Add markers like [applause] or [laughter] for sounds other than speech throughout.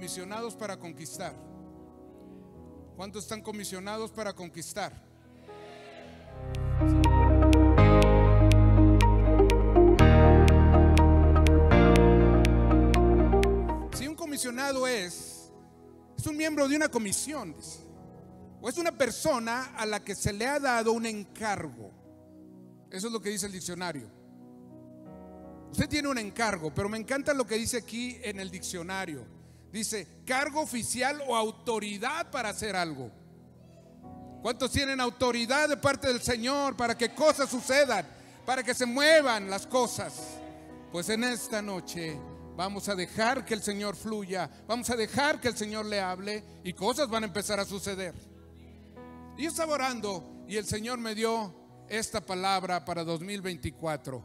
Comisionados para conquistar. ¿Cuántos están comisionados para conquistar? Si un comisionado es, es un miembro de una comisión, o es una persona a la que se le ha dado un encargo. Eso es lo que dice el diccionario. Usted tiene un encargo, pero me encanta lo que dice aquí en el diccionario. Dice, cargo oficial o autoridad para hacer algo. ¿Cuántos tienen autoridad de parte del Señor para que cosas sucedan, para que se muevan las cosas? Pues en esta noche vamos a dejar que el Señor fluya, vamos a dejar que el Señor le hable y cosas van a empezar a suceder. Y yo estaba orando y el Señor me dio esta palabra para 2024,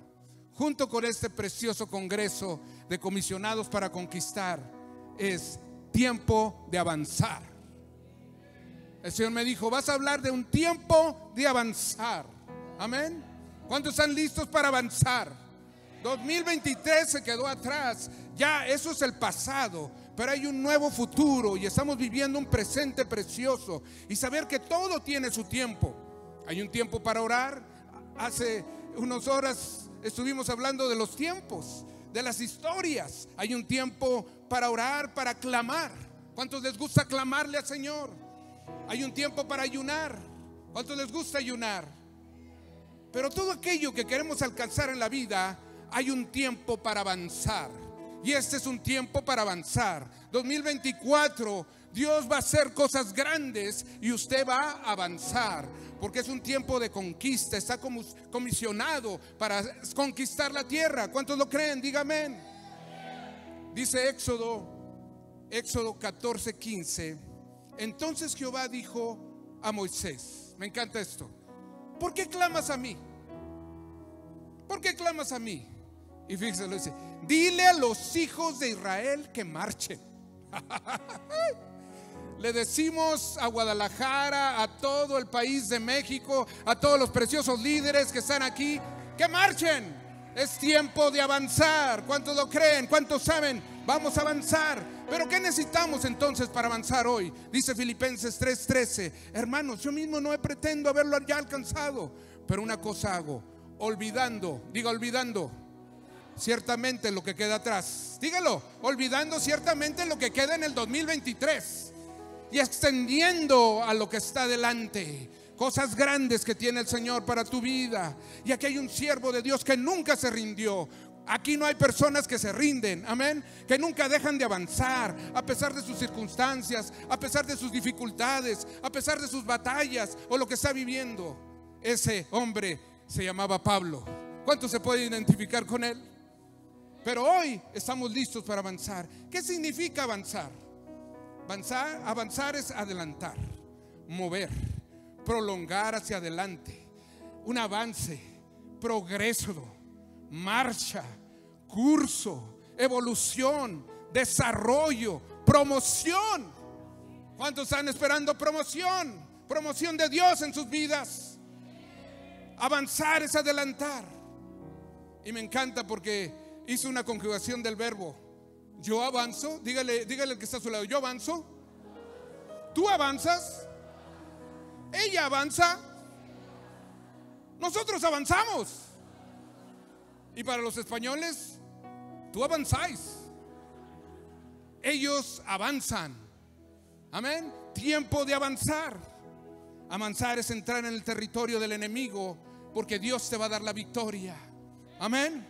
junto con este precioso congreso de comisionados para conquistar, es tiempo de avanzar. El Señor me dijo, vas a hablar de un tiempo de avanzar. Amén. ¿Cuántos están listos para avanzar? 2023 se quedó atrás. Ya eso es el pasado. Pero hay un nuevo futuro y estamos viviendo un presente precioso. Y saber que todo tiene su tiempo. Hay un tiempo para orar. Hace unas horas estuvimos hablando de los tiempos, de las historias. Hay un tiempo para orar, para clamar. ¿Cuántos les gusta clamarle al Señor? Hay un tiempo para ayunar. ¿Cuántos les gusta ayunar? Pero todo aquello que queremos alcanzar en la vida, hay un tiempo para avanzar. Y este es un tiempo para avanzar. 2024, Dios va a hacer cosas grandes y usted va a avanzar. Porque es un tiempo de conquista. Está comisionado para conquistar la tierra. ¿Cuántos lo creen? Dígame. Dice Éxodo, Éxodo 14, 15. Entonces Jehová dijo a Moisés, me encanta esto, ¿por qué clamas a mí? ¿Por qué clamas a mí? Y fíjese, lo dice, dile a los hijos de Israel que marchen. [laughs] Le decimos a Guadalajara, a todo el país de México, a todos los preciosos líderes que están aquí, que marchen. Es tiempo de avanzar. ¿Cuántos lo creen? ¿Cuántos saben? Vamos a avanzar. Pero ¿qué necesitamos entonces para avanzar hoy? Dice Filipenses 3:13. Hermanos, yo mismo no pretendo haberlo ya alcanzado. Pero una cosa hago, olvidando, diga olvidando, ciertamente lo que queda atrás. Dígalo, olvidando ciertamente lo que queda en el 2023 y extendiendo a lo que está delante. Cosas grandes que tiene el Señor para tu vida. Y aquí hay un siervo de Dios que nunca se rindió. Aquí no hay personas que se rinden, amén, que nunca dejan de avanzar a pesar de sus circunstancias, a pesar de sus dificultades, a pesar de sus batallas o lo que está viviendo. Ese hombre se llamaba Pablo. ¿Cuánto se puede identificar con él? Pero hoy estamos listos para avanzar. ¿Qué significa avanzar? Avanzar, avanzar es adelantar, mover, prolongar hacia adelante. Un avance, progreso, marcha, curso, evolución, desarrollo, promoción. ¿Cuántos están esperando promoción? Promoción de Dios en sus vidas. Avanzar es adelantar. Y me encanta porque hizo una conjugación del verbo. Yo avanzo, dígale, dígale al que está a su lado, yo avanzo. Tú avanzas. Ella avanza. Nosotros avanzamos. Y para los españoles, tú avanzáis. Ellos avanzan. Amén. Tiempo de avanzar. Avanzar es entrar en el territorio del enemigo porque Dios te va a dar la victoria. Amén.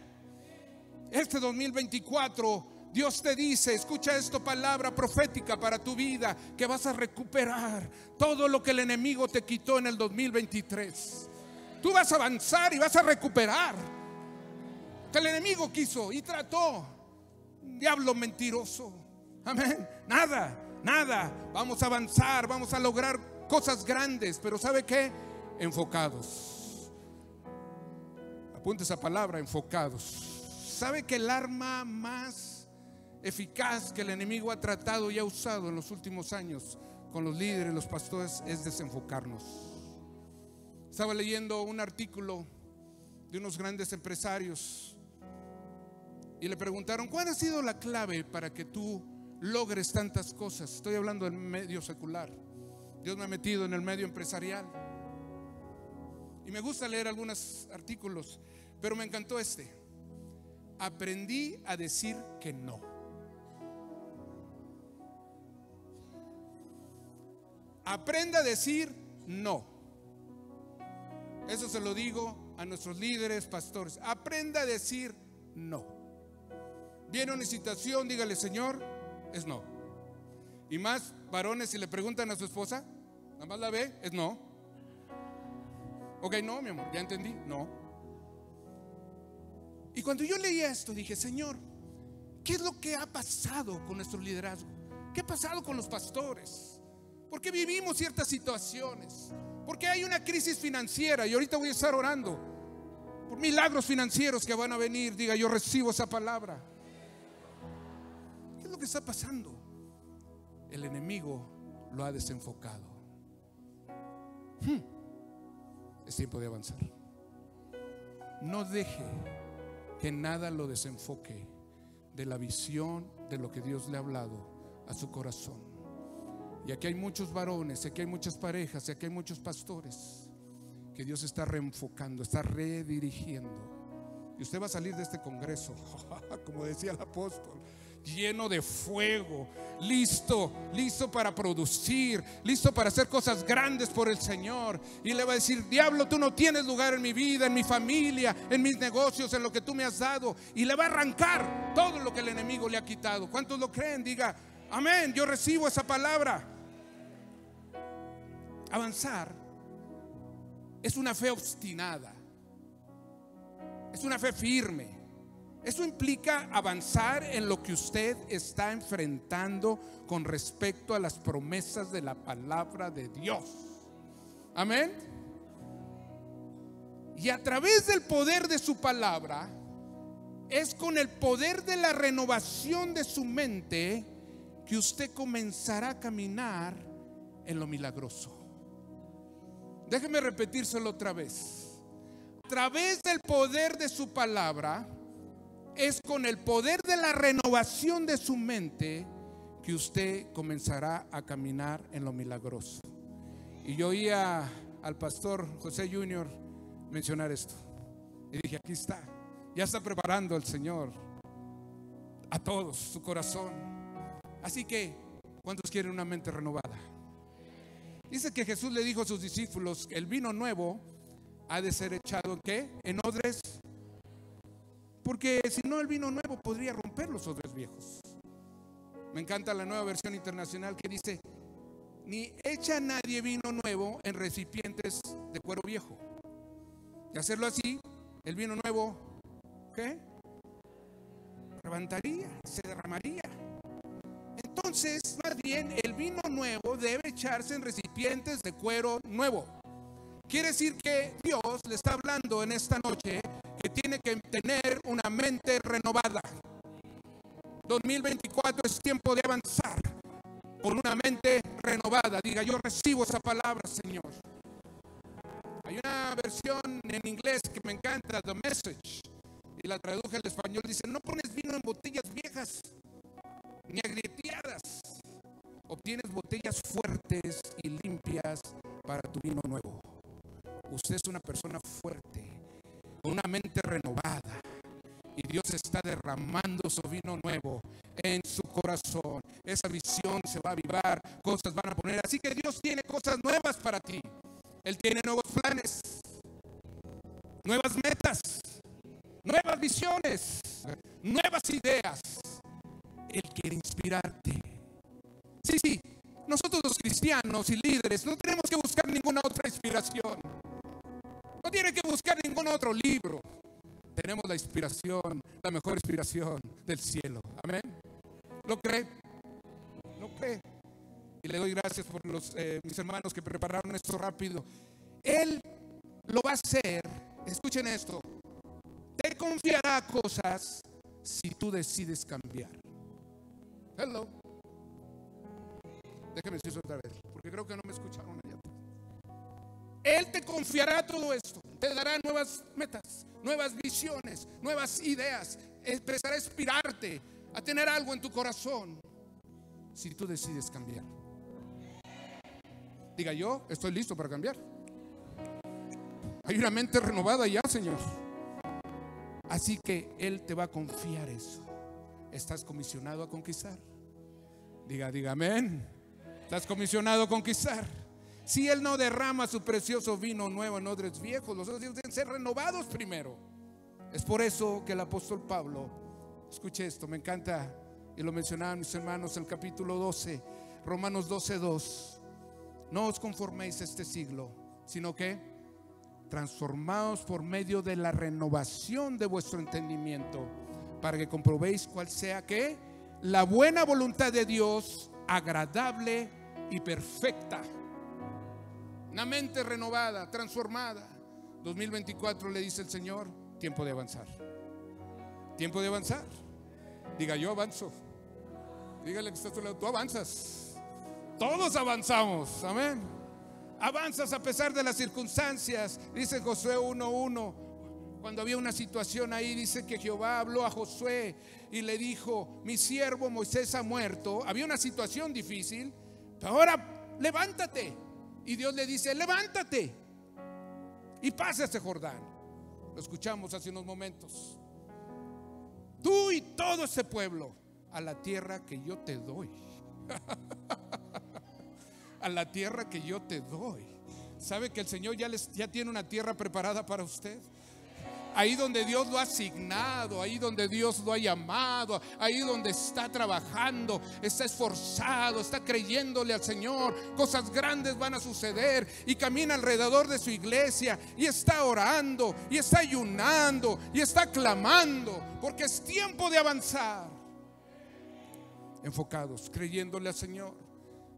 Este 2024 Dios te dice, escucha esto, palabra profética para tu vida, que vas a recuperar todo lo que el enemigo te quitó en el 2023. Tú vas a avanzar y vas a recuperar. Que el enemigo quiso y trató. Diablo mentiroso. Amén. Nada, nada. Vamos a avanzar, vamos a lograr cosas grandes, pero ¿sabe qué? Enfocados. Apunte esa palabra, enfocados. ¿Sabe que el arma más eficaz que el enemigo ha tratado y ha usado en los últimos años con los líderes, los pastores, es desenfocarnos. Estaba leyendo un artículo de unos grandes empresarios y le preguntaron, ¿cuál ha sido la clave para que tú logres tantas cosas. Estoy hablando del medio secular. Dios me ha metido en el medio empresarial. Y me gusta leer algunos artículos, pero me encantó este. Aprendí a decir que no. Aprenda a decir no. Eso se lo digo a nuestros líderes, pastores. Aprenda a decir no. Viene una situación, dígale, Señor, es no. Y más varones, si le preguntan a su esposa, nada más la ve, es no. Ok, no, mi amor, ya entendí, no. Y cuando yo leía esto, dije, Señor, ¿qué es lo que ha pasado con nuestro liderazgo? ¿Qué ha pasado con los pastores? ¿Por qué vivimos ciertas situaciones? ¿Por qué hay una crisis financiera? Y ahorita voy a estar orando por milagros financieros que van a venir. Diga, yo recibo esa palabra. ¿Qué es lo que está pasando? El enemigo lo ha desenfocado. Hmm. Es tiempo de avanzar. No deje que nada lo desenfoque de la visión de lo que Dios le ha hablado a su corazón. Y aquí hay muchos varones, aquí hay muchas parejas, aquí hay muchos pastores que Dios está reenfocando, está redirigiendo. Y usted va a salir de este congreso, [laughs] como decía el apóstol, lleno de fuego, listo, listo para producir, listo para hacer cosas grandes por el Señor. Y le va a decir, diablo, tú no tienes lugar en mi vida, en mi familia, en mis negocios, en lo que tú me has dado. Y le va a arrancar todo lo que el enemigo le ha quitado. ¿Cuántos lo creen? Diga, amén, yo recibo esa palabra. Avanzar es una fe obstinada, es una fe firme eso implica avanzar en lo que usted está enfrentando con respecto a las promesas de la palabra de Dios. Amén. Y a través del poder de su palabra, es con el poder de la renovación de su mente que usted comenzará a caminar en lo milagroso. Déjeme repetírselo otra vez. A través del poder de su palabra, es con el poder de la renovación de su mente que usted comenzará a caminar en lo milagroso. Y yo oía al pastor José Junior mencionar esto. Y dije, aquí está. Ya está preparando el Señor a todos su corazón. Así que, ¿cuántos quieren una mente renovada? Dice que Jesús le dijo a sus discípulos, el vino nuevo ha de ser echado en qué? En odres porque si no, el vino nuevo podría romper los odres viejos. Me encanta la nueva versión internacional que dice, ni echa nadie vino nuevo en recipientes de cuero viejo. De hacerlo así, el vino nuevo, ¿qué? Levantaría, se derramaría. Entonces, más bien, el vino nuevo debe echarse en recipientes de cuero nuevo. Quiere decir que Dios le está hablando en esta noche tiene que tener una mente renovada. 2024 es tiempo de avanzar con una mente renovada. Diga, yo recibo esa palabra, Señor. Hay una versión en inglés que me encanta, The Message, y la traduje al español. Dice, no pones vino en botellas viejas ni agrieteadas. Obtienes botellas fuertes y limpias para tu vino nuevo. Usted es una persona fuerte una mente renovada. Y Dios está derramando su vino nuevo en su corazón. Esa visión se va a avivar, cosas van a poner. Así que Dios tiene cosas nuevas para ti. Él tiene nuevos planes, nuevas metas, nuevas visiones, nuevas ideas. Él quiere inspirarte. Sí, sí, nosotros los cristianos y líderes no tenemos que buscar ninguna otra inspiración. No tiene que buscar ningún otro libro. Tenemos la inspiración, la mejor inspiración del cielo. Amén. ¿Lo cree? ¿Lo cree? Y le doy gracias por los, eh, mis hermanos que prepararon esto rápido. Él lo va a hacer. Escuchen esto. Te confiará cosas si tú decides cambiar. Hello. Déjeme decir otra vez, porque creo que no me escucharon allá. Él te confiará todo esto, te dará nuevas metas, nuevas visiones, nuevas ideas, empezará a inspirarte a tener algo en tu corazón. si tú decides cambiar. Diga yo, estoy listo para cambiar. Hay una mente renovada ya, Señor. Así que Él te va a confiar eso. Estás comisionado a conquistar. Diga, diga, amén. Estás comisionado a conquistar. Si Él no derrama su precioso vino nuevo en odres viejos, los otros deben ser renovados primero. Es por eso que el apóstol Pablo, escuche esto, me encanta, y lo mencionaban mis hermanos, el capítulo 12, Romanos 12, 2. No os conforméis a este siglo, sino que transformados por medio de la renovación de vuestro entendimiento, para que comprobéis cuál sea que la buena voluntad de Dios, agradable y perfecta. Una mente renovada, transformada. 2024 le dice el Señor, tiempo de avanzar. Tiempo de avanzar. Diga, yo avanzo. Dígale que está a tu lado, tú avanzas. Todos avanzamos. Amén. Avanzas a pesar de las circunstancias. Dice Josué 1.1. Cuando había una situación ahí, dice que Jehová habló a Josué y le dijo, mi siervo Moisés ha muerto. Había una situación difícil. Pero ahora levántate. Y Dios le dice, levántate. Y pase este Jordán. Lo escuchamos hace unos momentos. Tú y todo ese pueblo a la tierra que yo te doy. [laughs] a la tierra que yo te doy. ¿Sabe que el Señor ya, les, ya tiene una tierra preparada para usted? Ahí donde Dios lo ha asignado, ahí donde Dios lo ha llamado, ahí donde está trabajando, está esforzado, está creyéndole al Señor, cosas grandes van a suceder y camina alrededor de su iglesia y está orando y está ayunando y está clamando, porque es tiempo de avanzar. Enfocados, creyéndole al Señor.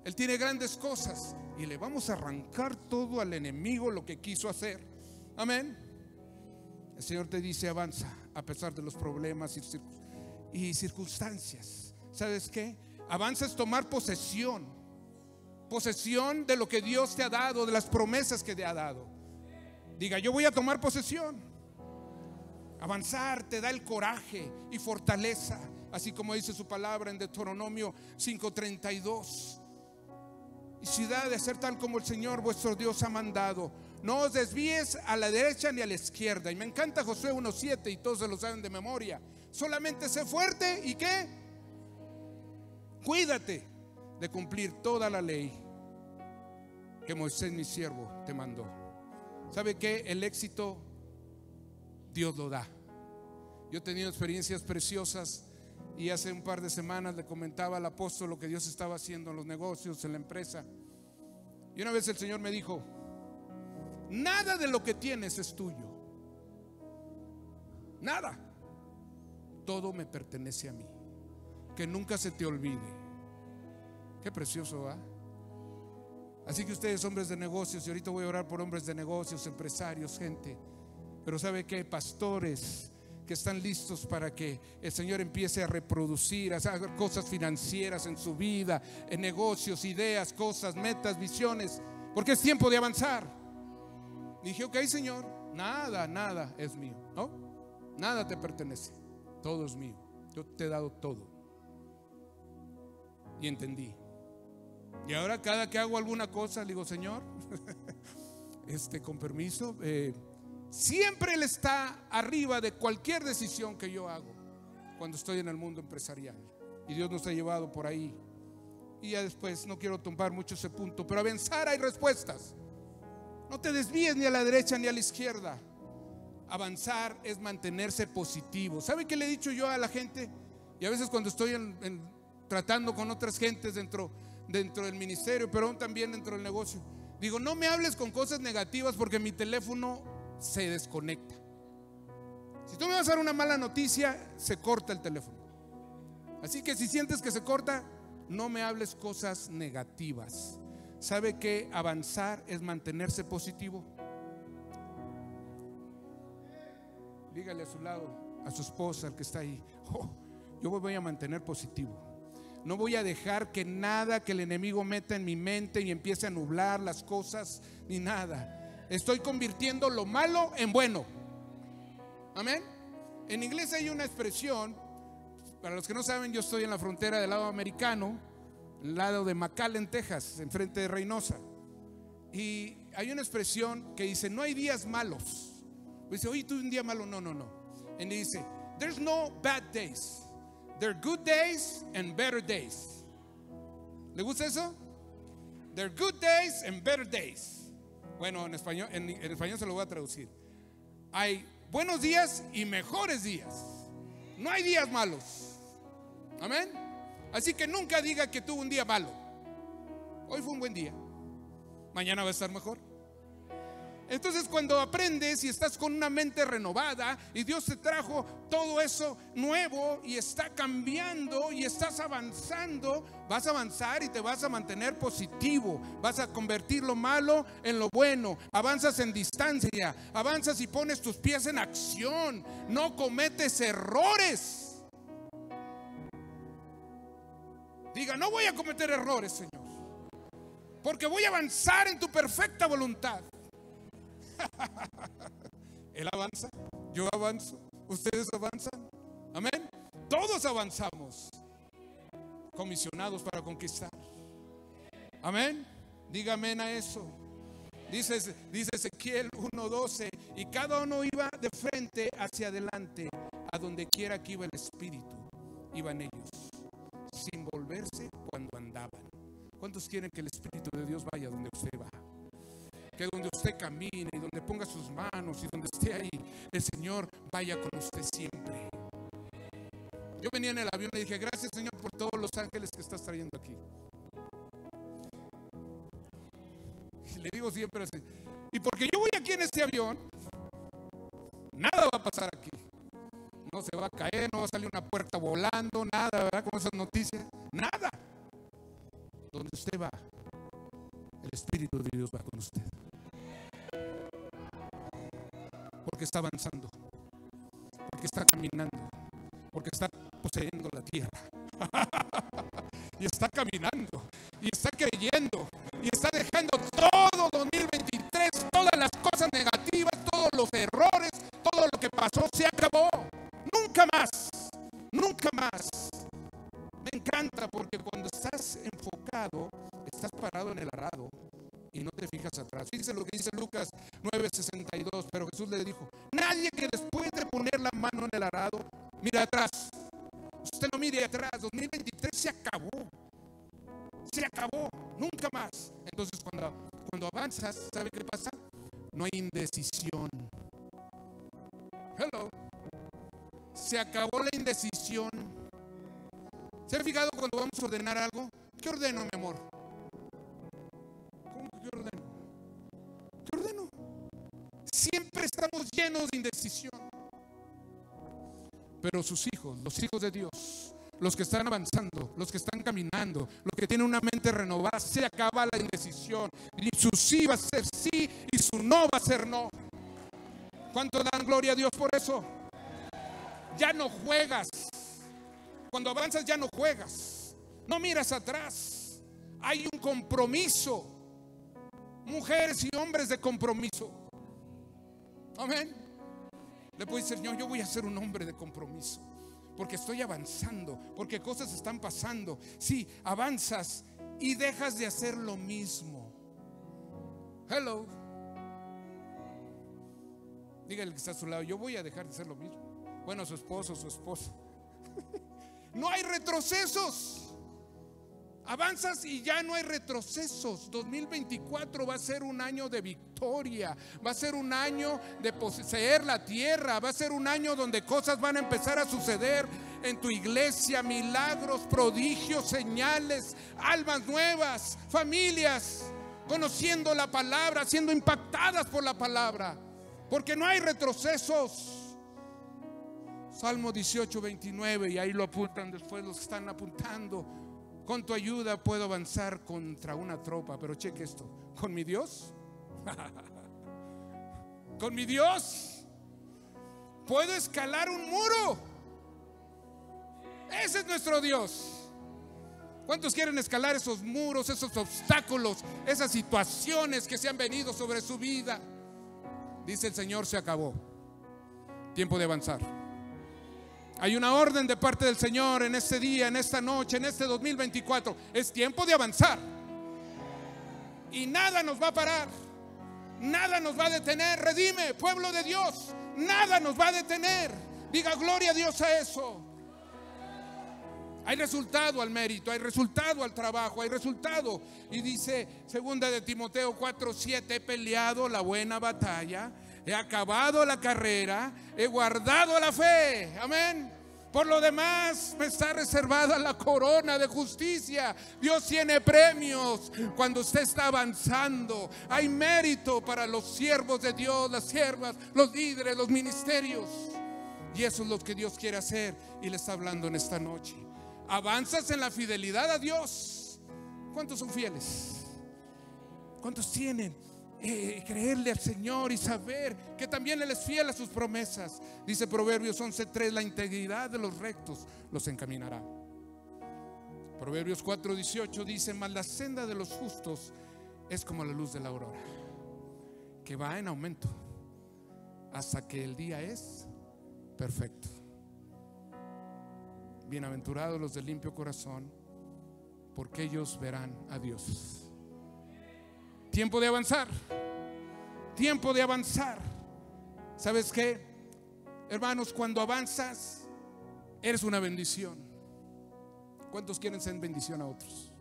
Él tiene grandes cosas y le vamos a arrancar todo al enemigo lo que quiso hacer. Amén. El Señor te dice avanza a pesar de los problemas y circunstancias. ¿Sabes qué? Avanza es tomar posesión. Posesión de lo que Dios te ha dado, de las promesas que te ha dado. Diga, yo voy a tomar posesión. Avanzar te da el coraje y fortaleza, así como dice su palabra en Deuteronomio 5:32. Y ciudad de ser tal como el Señor vuestro Dios ha mandado no os desvíes a la derecha ni a la izquierda. Y me encanta Josué 1.7 y todos se lo saben de memoria. Solamente sé fuerte y qué? Cuídate de cumplir toda la ley que Moisés mi siervo te mandó. ¿Sabe qué? El éxito Dios lo da. Yo he tenido experiencias preciosas y hace un par de semanas le comentaba al apóstol lo que Dios estaba haciendo en los negocios, en la empresa. Y una vez el Señor me dijo, Nada de lo que tienes es tuyo. Nada. Todo me pertenece a mí. Que nunca se te olvide. Qué precioso va. Así que ustedes, hombres de negocios, y ahorita voy a orar por hombres de negocios, empresarios, gente. Pero ¿sabe qué? Pastores que están listos para que el Señor empiece a reproducir, a hacer cosas financieras en su vida, en negocios, ideas, cosas, metas, visiones. Porque es tiempo de avanzar. Dije, ok, Señor, nada, nada es mío, ¿no? Nada te pertenece, todo es mío. Yo te he dado todo. Y entendí. Y ahora cada que hago alguna cosa, digo, Señor, [laughs] este, con permiso, eh, siempre Él está arriba de cualquier decisión que yo hago cuando estoy en el mundo empresarial. Y Dios nos ha llevado por ahí. Y ya después, no quiero tomar mucho ese punto, pero a avanzar hay respuestas. No te desvíes ni a la derecha ni a la izquierda. Avanzar es mantenerse positivo. ¿Sabe qué le he dicho yo a la gente? Y a veces cuando estoy tratando con otras gentes dentro, dentro del ministerio, pero aún también dentro del negocio, digo, no me hables con cosas negativas porque mi teléfono se desconecta. Si tú me vas a dar una mala noticia, se corta el teléfono. Así que si sientes que se corta, no me hables cosas negativas. ¿Sabe que avanzar es mantenerse positivo? Dígale a su lado, a su esposa, al que está ahí, oh, yo me voy a mantener positivo. No voy a dejar que nada que el enemigo meta en mi mente y empiece a nublar las cosas ni nada. Estoy convirtiendo lo malo en bueno. Amén. En inglés hay una expresión, para los que no saben, yo estoy en la frontera del lado americano lado de McAllen, Texas, enfrente de Reynosa. Y hay una expresión que dice, no hay días malos. Dice, oye, tú un día malo. No, no, no. Y dice, there's no bad days. There are good days and better days. ¿Le gusta eso? There are good days and better days. Bueno, en español, en español se lo voy a traducir. Hay buenos días y mejores días. No hay días malos. Amén. Así que nunca diga que tuvo un día malo. Hoy fue un buen día. Mañana va a estar mejor. Entonces cuando aprendes y estás con una mente renovada y Dios te trajo todo eso nuevo y está cambiando y estás avanzando, vas a avanzar y te vas a mantener positivo, vas a convertir lo malo en lo bueno, avanzas en distancia, avanzas y pones tus pies en acción, no cometes errores. Diga, no voy a cometer errores, Señor, porque voy a avanzar en tu perfecta voluntad. [laughs] Él avanza, yo avanzo, ustedes avanzan. Amén. Todos avanzamos, comisionados para conquistar. Amén. Dígame a eso. Dice, dice Ezequiel 1:12, y cada uno iba de frente hacia adelante, a donde quiera que iba el Espíritu, iban ellos, ¿Cuántos quieren que el Espíritu de Dios vaya donde usted va? que donde usted camine y donde ponga sus manos y donde esté ahí, el Señor vaya con usted siempre. Yo venía en el avión y dije, gracias Señor por todos los ángeles que estás trayendo aquí. Y le digo siempre así, y porque yo voy aquí en este avión, nada va a pasar aquí. No se va a caer, no va a salir una puerta volando, nada, ¿verdad? Con esas noticias, nada. Donde usted va, el Espíritu de Dios va con usted. porque está avanzando, porque está caminando, porque está poseyendo la tierra. [laughs] y está caminando, y está creyendo, ¿sabe qué pasa? No hay indecisión. Hello. Se acabó la indecisión. ¿Se ha fijado cuando vamos a ordenar algo? ¿Qué ordeno, mi amor? Siempre estamos llenos de indecisión. Pero sus hijos, los hijos de Dios, los que están avanzando, los que están caminando, los que tienen una mente renovada, se acaba la indecisión. Y su sí va a ser sí y su no va a ser no. ¿Cuánto dan gloria a Dios por eso? Ya no juegas. Cuando avanzas ya no juegas. No miras atrás. Hay un compromiso. Mujeres y hombres de compromiso. Amén. Le puede decir, Señor, yo voy a ser un hombre de compromiso. Porque estoy avanzando, porque cosas están pasando. Si avanzas y dejas de hacer lo mismo. Hello. Dígale que está a su lado, yo voy a dejar de hacer lo mismo. Bueno, su esposo, su esposa. [laughs] no hay retrocesos. Avanzas y ya no hay retrocesos. 2024 va a ser un año de victoria, va a ser un año de poseer la tierra, va a ser un año donde cosas van a empezar a suceder en tu iglesia, milagros, prodigios, señales, almas nuevas, familias conociendo la palabra, siendo impactadas por la palabra, porque no hay retrocesos. Salmo 18, 29, y ahí lo apuntan después los que están apuntando. Con tu ayuda puedo avanzar contra una tropa, pero cheque esto, con mi Dios, [laughs] con mi Dios, puedo escalar un muro. Ese es nuestro Dios. ¿Cuántos quieren escalar esos muros, esos obstáculos, esas situaciones que se han venido sobre su vida? Dice el Señor, se acabó. Tiempo de avanzar. Hay una orden de parte del Señor en este día, en esta noche, en este 2024. Es tiempo de avanzar. Y nada nos va a parar. Nada nos va a detener. Redime, pueblo de Dios. Nada nos va a detener. Diga gloria a Dios a eso. Hay resultado al mérito, hay resultado al trabajo, hay resultado. Y dice segunda de Timoteo 4, 7, he peleado la buena batalla, he acabado la carrera, he guardado la fe. Amén. Por lo demás, me está reservada la corona de justicia. Dios tiene premios cuando usted está avanzando. Hay mérito para los siervos de Dios, las siervas, los líderes, los ministerios. Y eso es lo que Dios quiere hacer y le está hablando en esta noche. Avanzas en la fidelidad a Dios. ¿Cuántos son fieles? ¿Cuántos tienen? Eh, creerle al Señor y saber que también Él es fiel a sus promesas. Dice Proverbios 11:3, la integridad de los rectos los encaminará. Proverbios 4:18 dice, mas la senda de los justos es como la luz de la aurora, que va en aumento hasta que el día es perfecto. Bienaventurados los de limpio corazón, porque ellos verán a Dios. Tiempo de avanzar. Tiempo de avanzar. ¿Sabes qué? Hermanos, cuando avanzas, eres una bendición. ¿Cuántos quieren ser bendición a otros?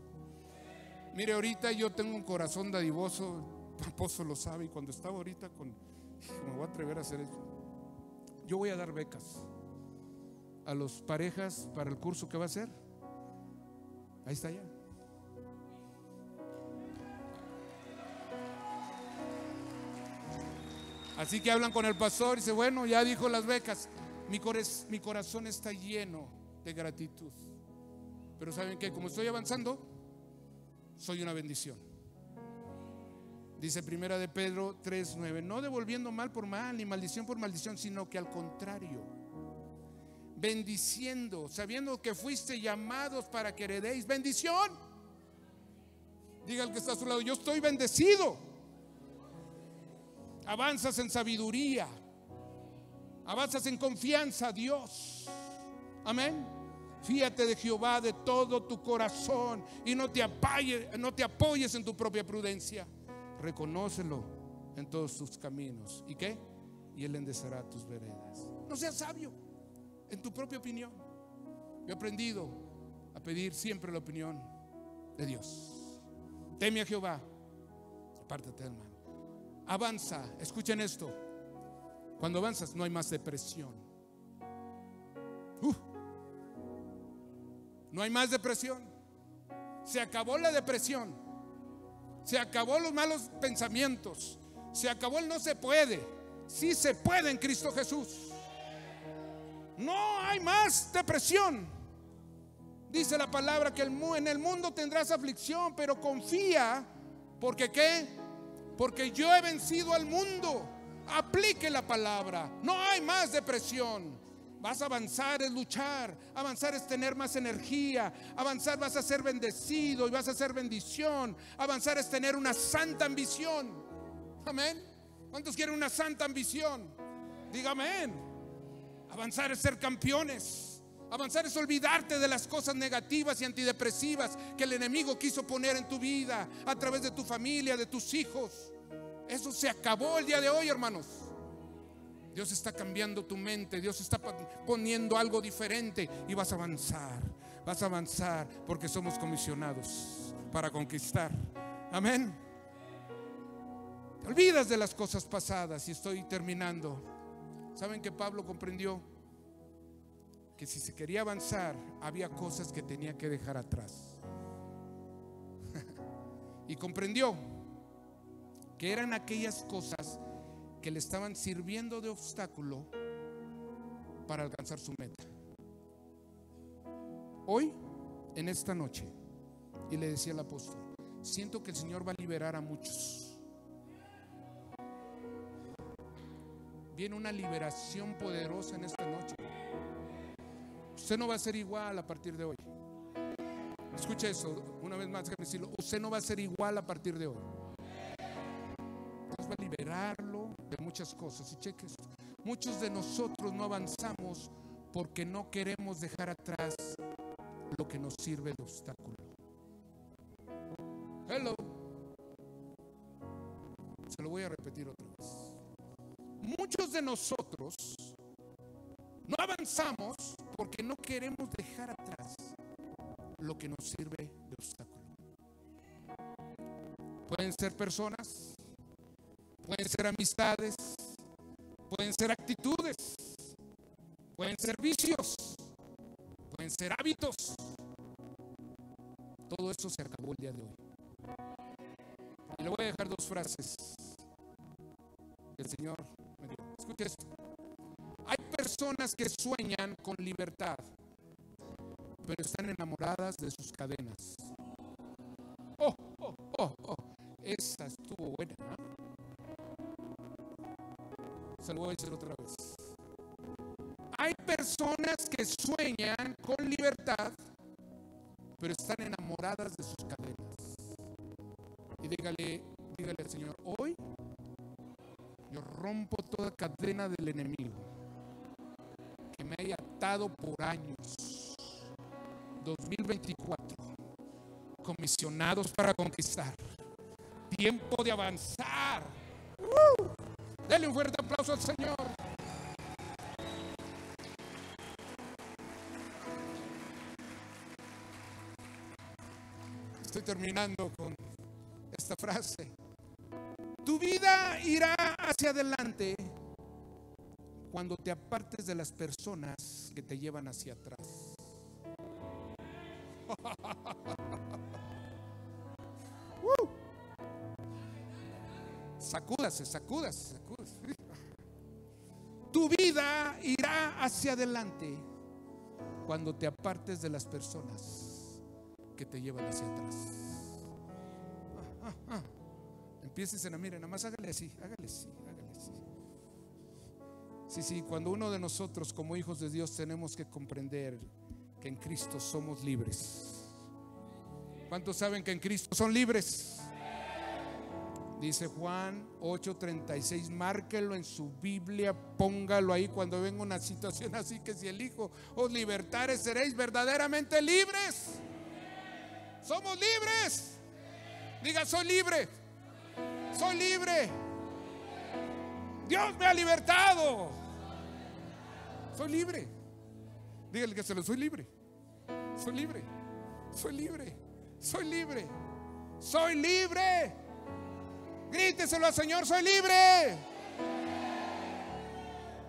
Mire, ahorita yo tengo un corazón dadivoso, [laughs] Paposo lo sabe, y cuando estaba ahorita con, me voy a atrever a hacer eso, yo voy a dar becas a los parejas para el curso que va a hacer. Ahí está ya. Así que hablan con el pastor y dice, bueno, ya dijo las becas. Mi, mi corazón está lleno de gratitud. Pero ¿saben que Como estoy avanzando, soy una bendición. Dice primera de Pedro 3:9, no devolviendo mal por mal ni maldición por maldición, sino que al contrario, bendiciendo, sabiendo que fuiste llamados para que heredéis bendición. Diga el que está a su lado, yo estoy bendecido avanzas en sabiduría, avanzas en confianza Dios. Amén. Fíjate de Jehová de todo tu corazón y no te, apoyes, no te apoyes en tu propia prudencia. Reconócelo en todos tus caminos. ¿Y qué? Y Él endecerá tus veredas. No seas sabio en tu propia opinión. Yo he aprendido a pedir siempre la opinión de Dios. Teme a Jehová. Apártate del mal. Avanza, escuchen esto. Cuando avanzas no hay más depresión. no hay más depresión. Se acabó la depresión. Se acabó los malos pensamientos. Se acabó el no se puede. Sí se puede en Cristo Jesús. No hay más depresión. Dice la palabra que en el mundo tendrás aflicción, pero confía, porque qué? Porque yo he vencido al mundo. Aplique la palabra. No hay más depresión. Vas a avanzar es luchar. Avanzar es tener más energía. Avanzar vas a ser bendecido y vas a ser bendición. Avanzar es tener una santa ambición. Amén. ¿Cuántos quieren una santa ambición? Dígame. Avanzar es ser campeones. Avanzar es olvidarte de las cosas negativas y antidepresivas que el enemigo quiso poner en tu vida a través de tu familia, de tus hijos. Eso se acabó el día de hoy, hermanos. Dios está cambiando tu mente, Dios está poniendo algo diferente y vas a avanzar, vas a avanzar porque somos comisionados para conquistar. Amén. Te olvidas de las cosas pasadas y estoy terminando. ¿Saben que Pablo comprendió? Que si se quería avanzar había cosas que tenía que dejar atrás. [laughs] y comprendió que eran aquellas cosas que le estaban sirviendo de obstáculo para alcanzar su meta. Hoy, en esta noche, y le decía al apóstol, siento que el Señor va a liberar a muchos. Viene una liberación poderosa en esta noche. Usted no va a ser igual a partir de hoy. Escucha eso una vez más, déjame decirlo. Usted no va a ser igual a partir de hoy. Dios va a liberarlo de muchas cosas. Y cheques, muchos de nosotros no avanzamos porque no queremos dejar atrás lo que nos sirve de obstáculo. Hello. Queremos dejar atrás lo que nos sirve de obstáculo. Pueden ser personas, pueden ser amistades, pueden ser actitudes, pueden ser vicios, pueden ser hábitos. Todo eso se acabó el día de hoy. Y le voy a dejar dos frases el Señor me dio. Escuche esto. Hay personas que sueñan con libertad, pero están enamoradas de sus cadenas. Oh, oh, oh, oh. Esa estuvo buena. Se lo voy a decir otra vez. Hay personas que sueñan con libertad, pero están enamoradas de sus cadenas. Y dígale, dígale al Señor, hoy yo rompo toda cadena del enemigo que me haya atado por años. 2024, comisionados para conquistar. Tiempo de avanzar. ¡Uh! Un fuerte aplauso al Señor. Estoy terminando con esta frase. Tu vida irá hacia adelante cuando te apartes de las personas que te llevan hacia atrás. [laughs] Sacúdase, sacúdase, sacúdase. Tu vida irá hacia adelante cuando te apartes de las personas que te llevan hacia atrás. Ah, a miren, nada más hágale así, hágale así, hágale así. Sí, sí, cuando uno de nosotros como hijos de Dios tenemos que comprender en Cristo somos libres. ¿Cuántos saben que en Cristo son libres? Dice Juan 8:36, márquelo en su Biblia, póngalo ahí cuando venga una situación así que si el Hijo os libertare seréis verdaderamente libres. Somos libres. Diga, soy libre. Soy libre. Dios me ha libertado. Soy libre. Dígale que se lo soy libre. Soy libre. Soy libre. Soy libre. Soy libre. Gríteselo al Señor, soy libre.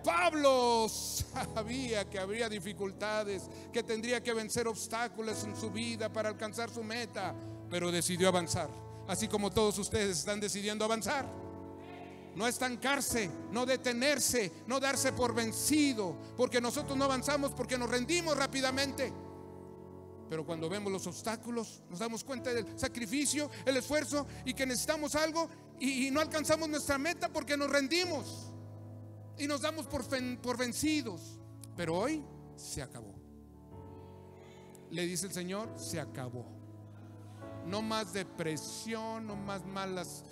Pablo sabía que habría dificultades, que tendría que vencer obstáculos en su vida para alcanzar su meta, pero decidió avanzar, así como todos ustedes están decidiendo avanzar. No estancarse, no detenerse, no darse por vencido, porque nosotros no avanzamos porque nos rendimos rápidamente. Pero cuando vemos los obstáculos, nos damos cuenta del sacrificio, el esfuerzo y que necesitamos algo y, no alcanzamos nuestra meta porque nos rendimos y nos damos por, por vencidos. Pero hoy se acabó. Le dice el Señor, se acabó. No más depresión, no más malas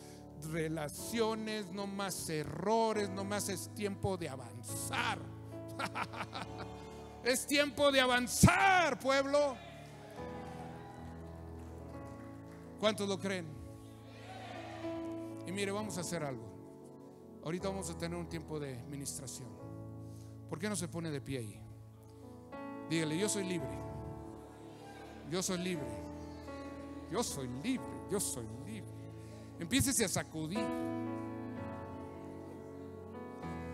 relaciones, no más errores, no más es tiempo de avanzar. [laughs] es tiempo de avanzar, pueblo. ¿Cuántos lo creen? Y mire, vamos a hacer algo. Ahorita vamos a tener un tiempo de ministración. ¿Por qué no se pone de pie ahí? Dígale, yo soy libre. Yo soy libre. Yo soy libre. Yo soy libre. Empiece a sacudir.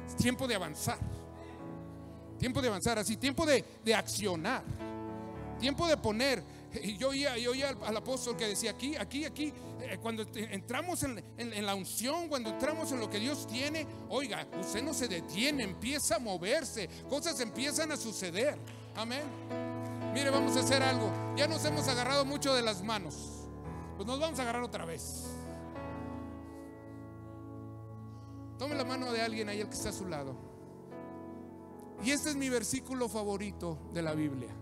Es tiempo de avanzar. Tiempo de avanzar, así, tiempo de, de accionar. Tiempo de poner y yo oía, yo oía al, apóstol que decía aquí, aquí, aquí, eh, cuando entramos en, la unción, cuando entramos en lo que Dios tiene, oiga, usted no se detiene, empieza a moverse, cosas empiezan a suceder. Amén. Mire, vamos a hacer algo. Ya nos hemos agarrado mucho de las manos. Pues nos vamos a agarrar otra vez. Tome la mano de alguien ahí, el que está a su lado. Y este es mi versículo favorito de la Biblia.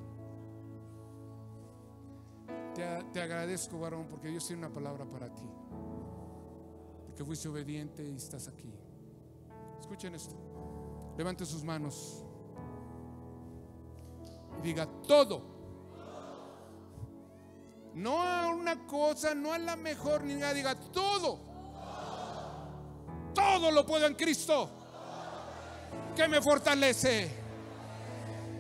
Te, agradezco, varón, porque Dios tiene una palabra para ti. que fuiste obediente y estás aquí. Escuchen esto. Levante sus manos. Y diga todo. No a una cosa, no a la mejor, ni nada, diga todo. Todo lo puedo en Cristo que me fortalece.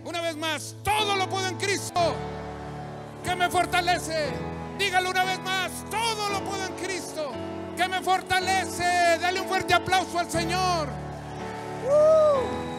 Una vez más, todo lo puedo en Cristo que me fortalece. Dígalo una vez más, todo lo puedo en Cristo que me fortalece. Dale un fuerte aplauso al Señor. ¡Uh!